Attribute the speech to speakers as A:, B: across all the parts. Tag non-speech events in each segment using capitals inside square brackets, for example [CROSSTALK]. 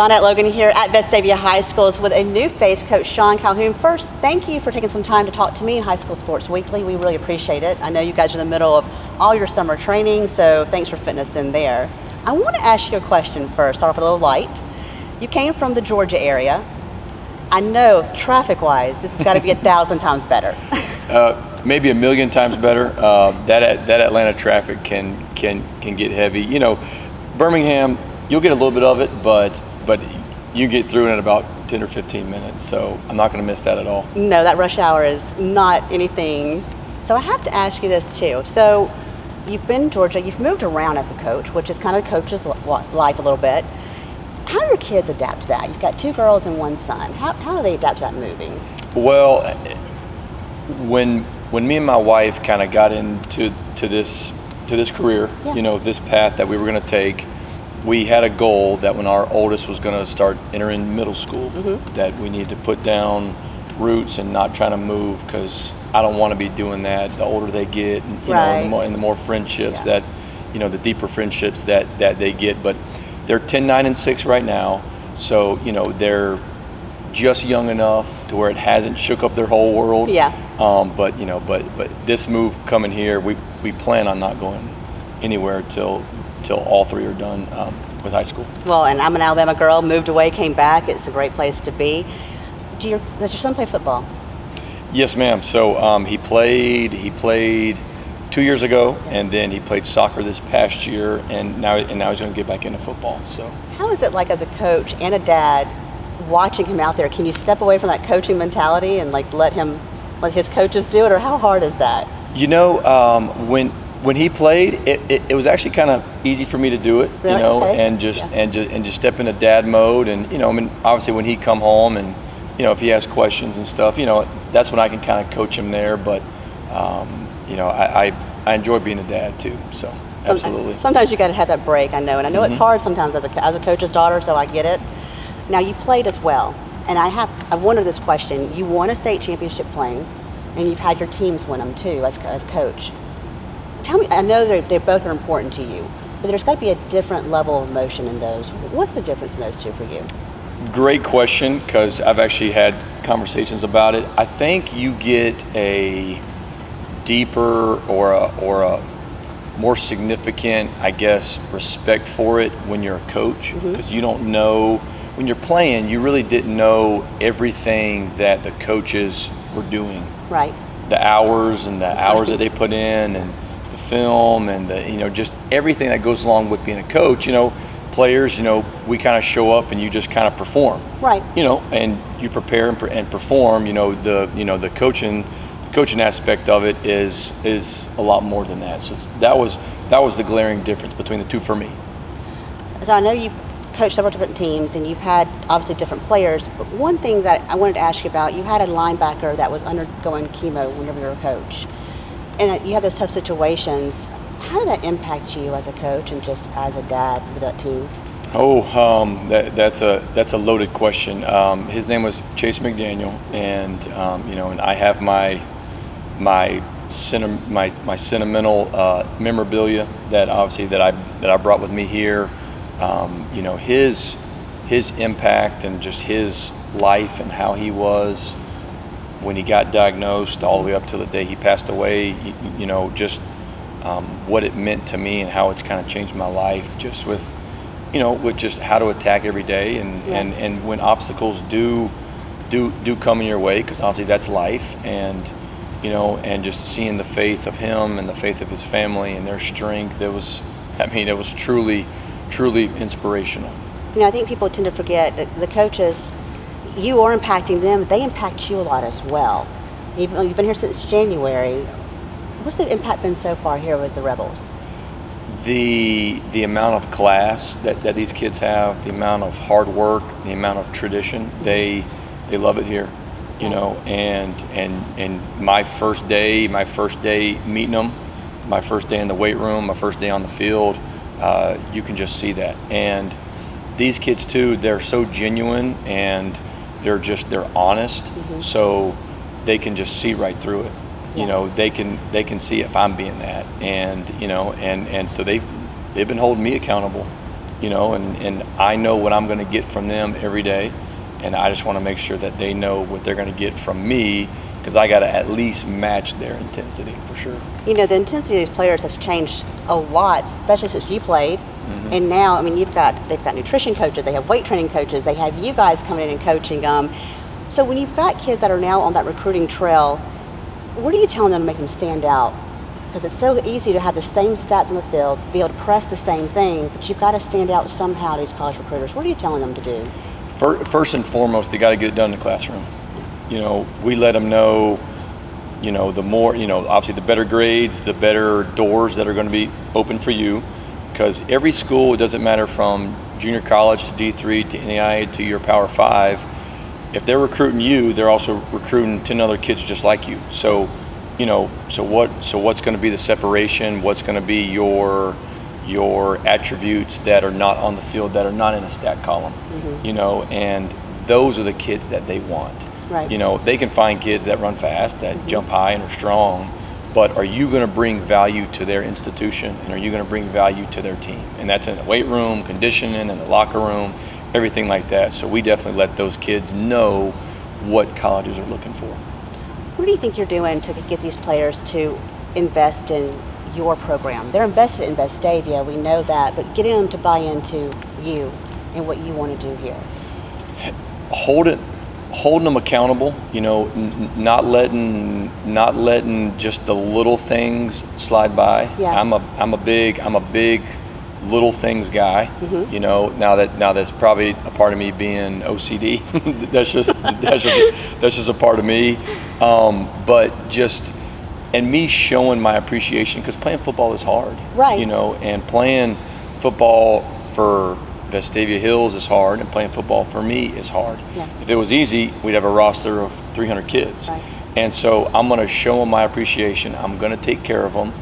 A: Donette Logan here at Vestavia High Schools with a new face, Coach Sean Calhoun. First, thank you for taking some time to talk to me in High School Sports Weekly. We really appreciate it. I know you guys are in the middle of all your summer training, so thanks for fitting us in there. I want to ask you a question first, start off a little light. You came from the Georgia area. I know traffic-wise, this has got to be a [LAUGHS] thousand times better.
B: Uh, maybe a million times better. Uh, that that Atlanta traffic can can can get heavy. You know, Birmingham, you'll get a little bit of it, but but you get through it in about 10 or 15 minutes. So I'm not going to miss that at all.
A: No, that rush hour is not anything. So I have to ask you this too. So you've been in Georgia, you've moved around as a coach, which is kind of coach's life a little bit. How do your kids adapt to that? You've got two girls and one son. How, how do they adapt to that moving?
B: Well, when when me and my wife kind of got into to this to this career, yeah. you know, this path that we were going to take, we had a goal that when our oldest was going to start entering middle school, mm-hmm. that we need to put down roots and not trying to move because I don't want to be doing that. The older they get, you right. know, and the, more, and the more friendships yeah. that, you know, the deeper friendships that that they get. But they're 10, 9, and 6 right now, so you know they're just young enough to where it hasn't shook up their whole world.
A: Yeah.
B: Um, but you know, but but this move coming here, we we plan on not going anywhere till till all three are done um, with high school.
A: Well, and I'm an Alabama girl. Moved away, came back. It's a great place to be. Do your does your son play football?
B: Yes, ma'am. So um, he played. He played two years ago, and then he played soccer this past year, and now and now he's going to get back into football. So
A: how is it like as a coach and a dad watching him out there? Can you step away from that coaching mentality and like let him let his coaches do it, or how hard is that?
B: You know, um, when when he played, it, it, it was actually kind of easy for me to do it,
A: really?
B: you know,
A: okay.
B: and just
A: yeah.
B: and just and just step into dad mode, and you know, I mean, obviously when he come home and you know if he has questions and stuff, you know, that's when I can kind of coach him there. But um, you know, I, I, I enjoy being a dad too, so absolutely.
A: Sometimes, sometimes you got to have that break. I know, and I know mm-hmm. it's hard sometimes as a as a coach's daughter, so I get it. Now you played as well, and I have I wondered this question. You won a state championship playing, and you've had your teams win them too as as coach tell me, I know that they both are important to you, but there's got to be a different level of emotion in those. What's the difference in those two for you?
B: Great question, because I've actually had conversations about it. I think you get a deeper or a, or a more significant, I guess, respect for it when you're a coach, because mm-hmm. you don't know when you're playing. You really didn't know everything that the coaches were doing.
A: Right.
B: The hours and the hours that they put in, and film and the, you know just everything that goes along with being a coach. You know, players, you know, we kind of show up and you just kind of perform.
A: Right.
B: You know, and you prepare and, and perform. You know, the you know the coaching the coaching aspect of it is is a lot more than that. So that was that was the glaring difference between the two for me.
A: So I know you've coached several different teams and you've had obviously different players, but one thing that I wanted to ask you about, you had a linebacker that was undergoing chemo whenever you were a coach and you have those tough situations. How did that impact you as a coach and just as a dad with that team?
B: Oh, um, that, that's a that's a loaded question. Um, his name was Chase McDaniel, and um, you know, and I have my my my my sentimental uh, memorabilia that obviously that I that I brought with me here. Um, you know, his his impact and just his life and how he was when he got diagnosed all the way up to the day he passed away, you, you know, just um, what it meant to me and how it's kind of changed my life just with, you know, with just how to attack every day and, yeah. and, and when obstacles do, do, do come in your way, because obviously that's life and, you know, and just seeing the faith of him and the faith of his family and their strength, it was, I mean, it was truly, truly inspirational.
A: You know, I think people tend to forget that the coaches you are impacting them, they impact you a lot as well. You've, you've been here since January. What's the impact been so far here with the Rebels?
B: The the amount of class that, that these kids have, the amount of hard work, the amount of tradition, they they love it here, you know. And and and my first day, my first day meeting them, my first day in the weight room, my first day on the field, uh, you can just see that. And these kids too, they're so genuine and they're just they're honest mm-hmm. so they can just see right through it yeah. you know they can they can see if i'm being that and you know and and so they they've been holding me accountable you know, and, and I know what I'm going to get from them every day, and I just want to make sure that they know what they're going to get from me because I got to at least match their intensity for sure.
A: You know, the intensity of these players has changed a lot, especially since you played. Mm-hmm. And now, I mean, you've got they've got nutrition coaches, they have weight training coaches, they have you guys coming in and coaching them. Um, so when you've got kids that are now on that recruiting trail, what are you telling them to make them stand out? Because it's so easy to have the same stats in the field, be able to press the same thing, but you've got to stand out somehow. These college recruiters, what are you telling them to do?
B: First and foremost, they got to get it done in the classroom you know, we let them know, you know, the more, you know, obviously the better grades, the better doors that are going to be open for you. Because every school, it doesn't matter from junior college to D3 to NAIA to your Power Five, if they're recruiting you, they're also recruiting 10 other kids just like you. So, you know, so what, so what's going to be the separation? What's going to be your, your attributes that are not on the field that are not in a stat column, mm-hmm. you know, and those are the kids that they want.
A: Right.
B: You know, they can find kids that run fast, that mm-hmm. jump high and are strong, but are you going to bring value to their institution and are you going to bring value to their team? And that's in the weight room, conditioning, in the locker room, everything like that. So we definitely let those kids know what colleges are looking for.
A: What do you think you're doing to get these players to invest in your program? They're invested in Vestavia, we know that, but getting them to buy into you and what you want to do here.
B: Hold it holding them accountable. You know, n- not letting not letting just the little things slide by.
A: Yeah.
B: I'm a I'm a big I'm a big little things guy. Mm-hmm. You know, now that now that's probably a part of me being OCD. [LAUGHS] that's just that's just that's just a part of me. Um, but just and me showing my appreciation because playing football is hard.
A: Right.
B: You know, and playing football for Vestavia Hills is hard, and playing football for me is hard.
A: Yeah.
B: If it was easy, we'd have a roster of 300 kids.
A: Right.
B: And so I'm going to show them my appreciation. I'm going to take care of them,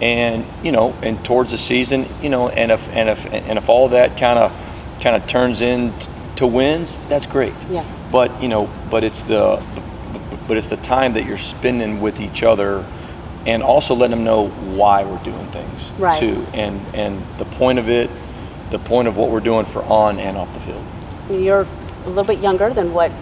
B: and you know, and towards the season, you know, and if and if and if all that kind of kind of turns into wins, that's great.
A: Yeah.
B: But you know, but it's the but it's the time that you're spending with each other and also letting them know why we're doing things
A: right.
B: too and and the point of it the point of what we're doing for on and off the field.
A: You're a little bit younger than what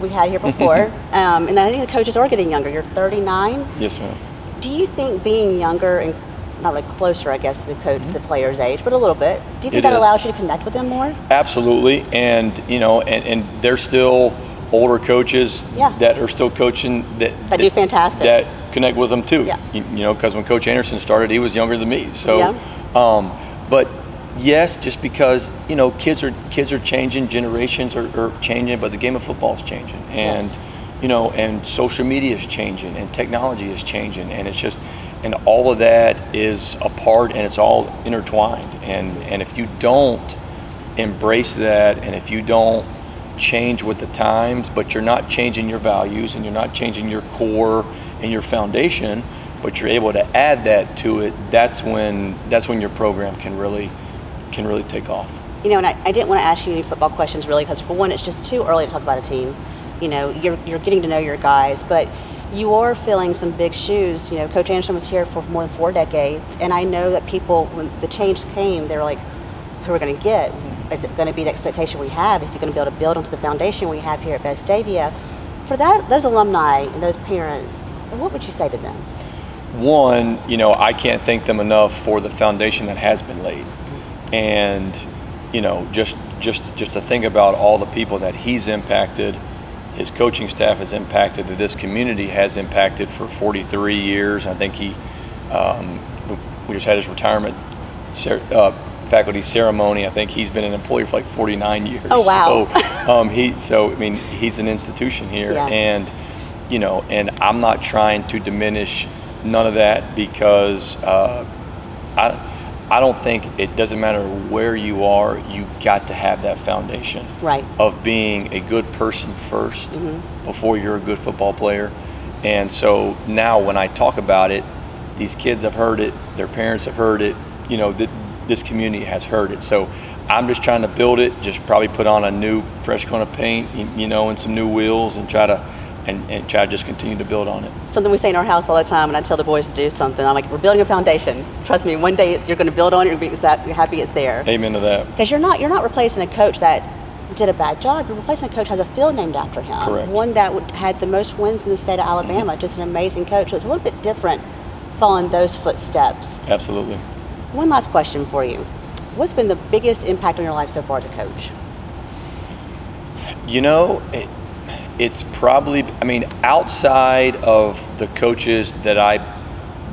A: we had here before, [LAUGHS] um, and I think the coaches are getting younger. You're 39.
B: Yes, ma'am.
A: Do you think being younger and not really closer, I guess, to the coach, mm-hmm. the player's age, but a little bit. Do you think it that is. allows you to connect with them more?
B: Absolutely, and you know, and, and they're still older coaches
A: yeah.
B: that are still coaching that,
A: that, that do fantastic
B: that connect with them too.
A: Yeah.
B: You, you know, because when Coach Anderson started, he was younger than me. So,
A: yeah.
B: um, but yes, just because you know kids are kids are changing, generations are, are changing, but the game of football is changing, and
A: yes.
B: you know, and social media is changing, and technology is changing, and it's just, and all of that is a part, and it's all intertwined, and and if you don't embrace that, and if you don't change with the times, but you're not changing your values, and you're not changing your core and your foundation, but you're able to add that to it, that's when that's when your program can really can really take off.
A: You know, and I, I didn't want to ask you any football questions really because for one, it's just too early to talk about a team. You know, you're, you're getting to know your guys, but you are filling some big shoes. You know, Coach Anderson was here for more than four decades, and I know that people, when the change came, they were like, who are we going to get? Mm-hmm. Is it going to be the expectation we have? Is he going to be able to build onto the foundation we have here at Vestavia? For that, those alumni and those parents, what would you say to them?
B: One, you know, I can't thank them enough for the foundation that has been laid and you know just just just to think about all the people that he's impacted his coaching staff has impacted that this community has impacted for 43 years. I think he um, we just had his retirement uh, faculty ceremony. I think he's been an employee for like 49 years.
A: Oh wow.
B: So um, he so i mean he's an institution here.
A: Yeah.
B: and you know and i'm not trying to diminish none of that because uh, I, I don't think it doesn't matter where you are, you got to have that foundation
A: right.
B: of being a good person 1st
A: mm-hmm.
B: before you're a good football player. And so now when I talk about it, these kids have heard it, their parents have heard it, you know, th- this community has heard it. So I'm just trying to build it, just probably put on a new fresh coat of paint, you know, and some new wheels and try to and, and try to just continue to build on it.
A: Something we say in our house all the time, and I tell the boys to do something. I'm like, we're building a foundation. Trust me, one day you're going to build on it. To be happy it's there.
B: Amen to that.
A: Because you're not you're not replacing a coach that did a bad job. You're replacing a coach has a field named after him.
B: Correct.
A: One that had the most wins in the state of Alabama. Just an amazing coach. So it's a little bit different following those footsteps.
B: Absolutely.
A: One last question for you. What's been the biggest impact on your life so far as a coach?
B: You know, it, it's probably I mean outside of the coaches that I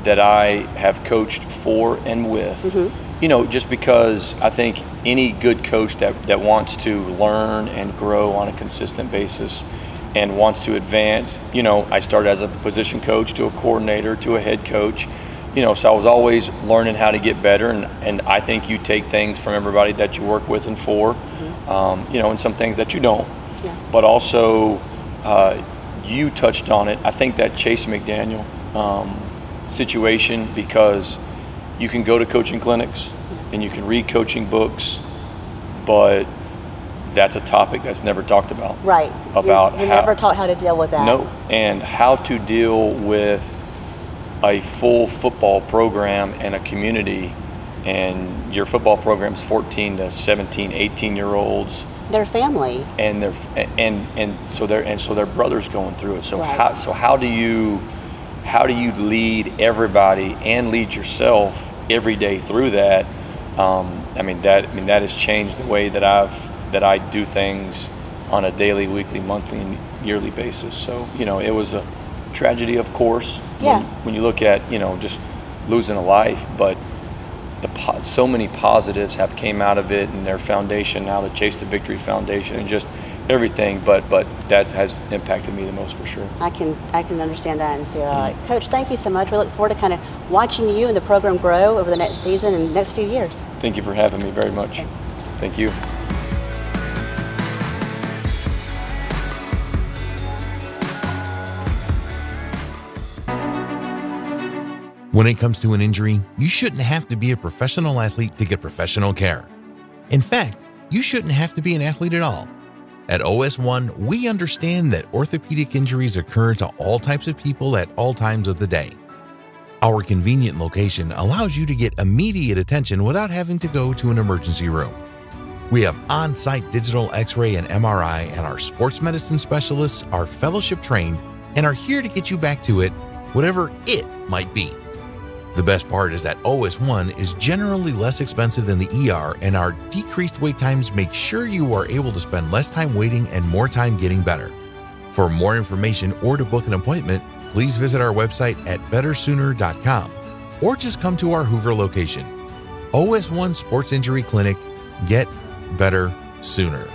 B: that I have coached for and with.
A: Mm-hmm.
B: You know, just because I think any good coach that, that wants to learn and grow on a consistent basis and wants to advance, you know, I started as a position coach to a coordinator to a head coach. You know, so I was always learning how to get better, and, and I think you take things from everybody that you work with and for,
A: Mm-hmm.
B: um, you know, and some things that you don't.
A: Yeah.
B: But also, uh, you touched on it. I think that Chase McDaniel um, situation because you can go to coaching clinics and you can read coaching books, but that's a topic that's never talked about.
A: Right.
B: About
A: you're, you're
B: how-
A: never taught how to deal with that.
B: No, and how to deal with a full football program and a community, and your football program is 14 to 17, 18 year olds,
A: Their family.
B: and their and and so their and so their brothers going through it. So
A: Right.
B: how so how do you how do you lead everybody and lead yourself every day through that? Um, I mean that I mean that has changed the way that I've that I do things on a daily, weekly, monthly, and yearly basis. So you know it was a tragedy, of course. when-
A: Yeah.
B: When, you look at you know just losing a life, but the po- so many positives have came out of it and their foundation now the chase to victory foundation and just everything but but that has impacted me the most for sure
A: I can I can understand that and see all right. Coach, thank you so much. We look forward to kind of watching you and the program grow over the next season and next few years.
B: thank you for having me very much thank you
C: When it comes to an injury, you shouldn't have to be a professional athlete to get professional care. In fact, you shouldn't have to be an athlete at all. At OS1, we understand that orthopedic injuries occur to all types of people at all times of the day. Our convenient location allows you to get immediate attention without having to go to an emergency room. We have on site digital x ray and MRI, and our sports medicine specialists are fellowship trained and are here to get you back to it, whatever it might be. The best part is that OS1 is generally less expensive than the ER, and our decreased wait times make sure you are able to spend less time waiting and more time getting better. For more information or to book an appointment, please visit our website at bettersooner.com or just come to our Hoover location. OS1 Sports Injury Clinic. Get better sooner.